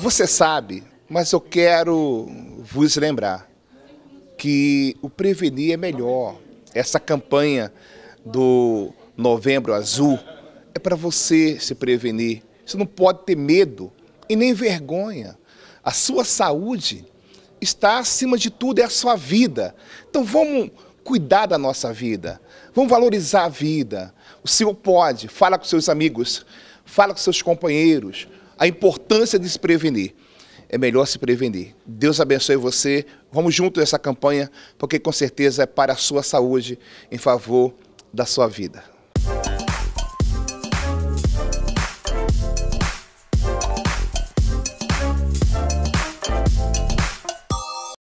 Você sabe, mas eu quero vos lembrar que o prevenir é melhor. Essa campanha do Novembro Azul é para você se prevenir. Você não pode ter medo e nem vergonha. A sua saúde está acima de tudo, é a sua vida. Então vamos cuidar da nossa vida, vamos valorizar a vida. O Senhor pode, fala com seus amigos, fala com seus companheiros, a importância de se prevenir. É melhor se prevenir. Deus abençoe você. Vamos junto nessa campanha, porque com certeza é para a sua saúde, em favor da sua vida.